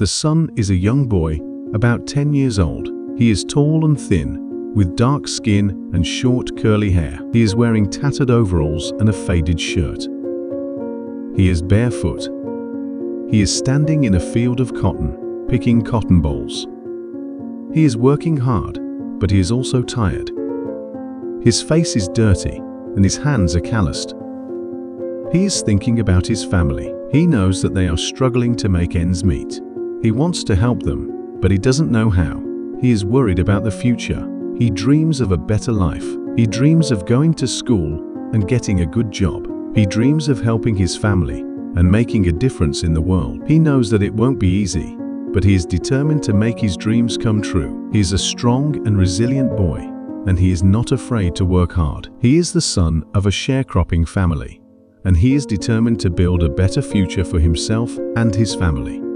The son is a young boy, about 10 years old. He is tall and thin, with dark skin and short curly hair. He is wearing tattered overalls and a faded shirt. He is barefoot. He is standing in a field of cotton, picking cotton balls. He is working hard, but he is also tired. His face is dirty and his hands are calloused. He is thinking about his family. He knows that they are struggling to make ends meet. He wants to help them, but he doesn't know how. He is worried about the future. He dreams of a better life. He dreams of going to school and getting a good job. He dreams of helping his family and making a difference in the world. He knows that it won't be easy, but he is determined to make his dreams come true. He is a strong and resilient boy, and he is not afraid to work hard. He is the son of a sharecropping family, and he is determined to build a better future for himself and his family.